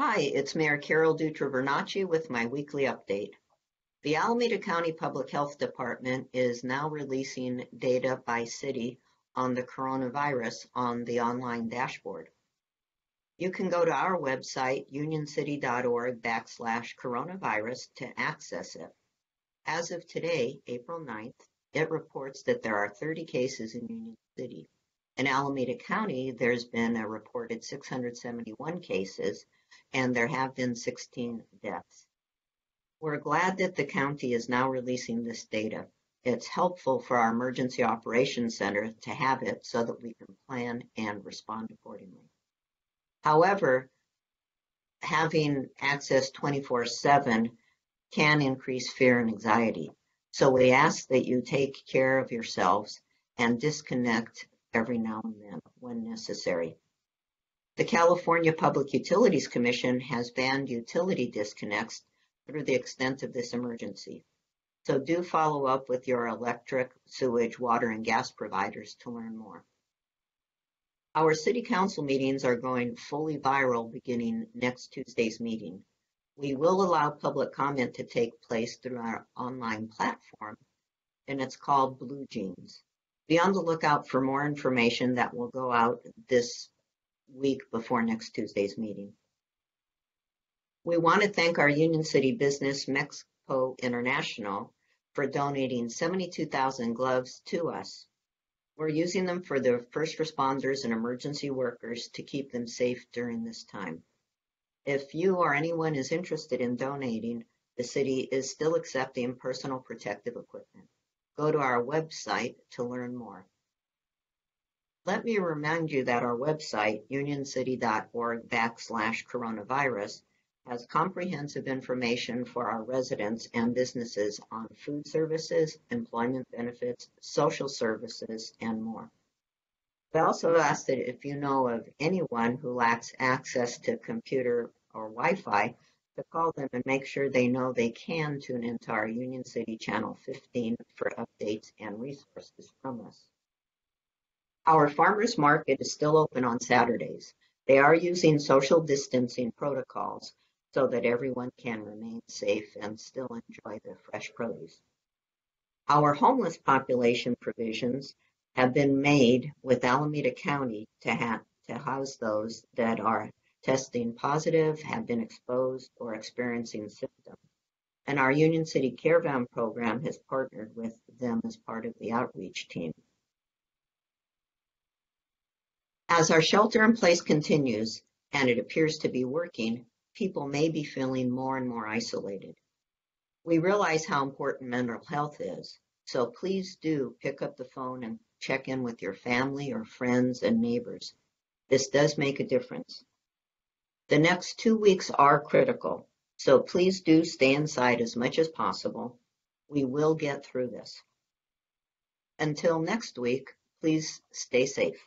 Hi, it's Mayor Carol Dutra Vernaci with my weekly update. The Alameda County Public Health Department is now releasing data by city on the coronavirus on the online dashboard. You can go to our website, unioncity.org backslash coronavirus to access it. As of today, April 9th, it reports that there are 30 cases in Union City. In Alameda County, there's been a reported 671 cases, and there have been 16 deaths. We're glad that the county is now releasing this data. It's helpful for our Emergency Operations Center to have it so that we can plan and respond accordingly. However, having access 24 7 can increase fear and anxiety. So we ask that you take care of yourselves and disconnect every now and then when necessary. The California Public Utilities Commission has banned utility disconnects through the extent of this emergency. So do follow up with your electric, sewage, water, and gas providers to learn more. Our city council meetings are going fully viral beginning next Tuesday's meeting. We will allow public comment to take place through our online platform, and it's called Blue Jeans. Be on the lookout for more information that will go out this week before next Tuesday's meeting. We want to thank our Union City business, Mexico International, for donating 72,000 gloves to us. We're using them for the first responders and emergency workers to keep them safe during this time. If you or anyone is interested in donating, the city is still accepting personal protective equipment. Go to our website to learn more. Let me remind you that our website, unioncity.org backslash coronavirus, has comprehensive information for our residents and businesses on food services, employment benefits, social services, and more. We also ask that if you know of anyone who lacks access to computer or Wi-Fi, to call them and make sure they know they can tune into our Union City Channel 15 for updates and resources from us. Our farmers market is still open on Saturdays. They are using social distancing protocols so that everyone can remain safe and still enjoy the fresh produce. Our homeless population provisions have been made with Alameda County to, to house those that are testing positive, have been exposed, or experiencing symptoms. And our Union City Caravan program has partnered with them as part of the outreach team. As our shelter in place continues, and it appears to be working, people may be feeling more and more isolated. We realize how important mental health is, so please do pick up the phone and check in with your family or friends and neighbors. This does make a difference. The next two weeks are critical, so please do stay inside as much as possible. We will get through this. Until next week, please stay safe.